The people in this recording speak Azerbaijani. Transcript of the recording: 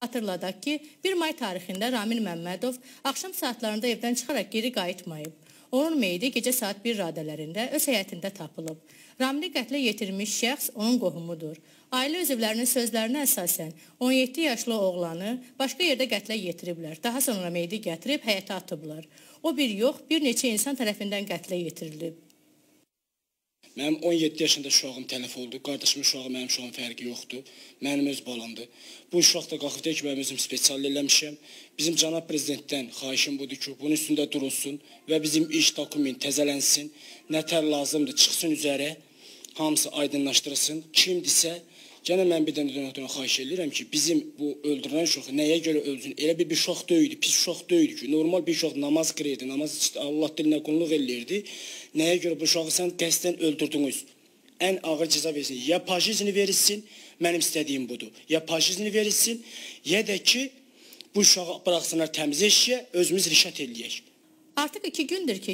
Hatırladaq ki, 1 may tarixində Ramil Məmmədov axşam saatlarında evdən çıxaraq geri qayıtmayıb. Onun meyidi gecə saat 1 radələrində öz həyətində tapılıb. Ramili qətlə yetirmiş şəxs onun qohumudur. Ailə üzvlərinin sözlərinə əsasən 17 yaşlı oğlanı başqa yerdə qətlə yetiriblər. Daha sonra meyidi gətirib həyətə atıblar. O bir yox, bir neçə insan tərəfindən qətlə yetirilib. Mənim 17 yaşında uşağım tələf oldu. Qardaşımın uşağı mənim uşağım fərqi yoxdur. Mənim öz balamdır. Bu uşaq da qalxıb deyir ki, mən özüm spesial eləmişəm. Bizim cənab prezidentdən xahişim budur ki, bunun üstündə durulsun və bizim iş dokument təzələnsin. Nətər lazımdır, çıxsın üzərə, hamısı aydınlaşdırılsın. Kimdirsə Gənə mən bir dənə dönətdən xahiş edirəm ki, bizim bu öldürülən uşaq nəyə görə ölsün? Elə bir, bir uşaq deyildi, pis uşaq deyildi ki, normal bir uşaq namaz qırırdı, namaz Allah dilinə qulluq eləyirdi. Nəyə görə bu uşağı sən qəsdən öldürdünüz? Ən ağır cəza verilsin. Ya pajizini verilsin, mənim istədiyim budur. Ya pajizini verilsin, ya da ki, bu uşağı buraxsınlar təmiz eşiyə, özümüz rişət eləyək. Artıq iki gündür ki,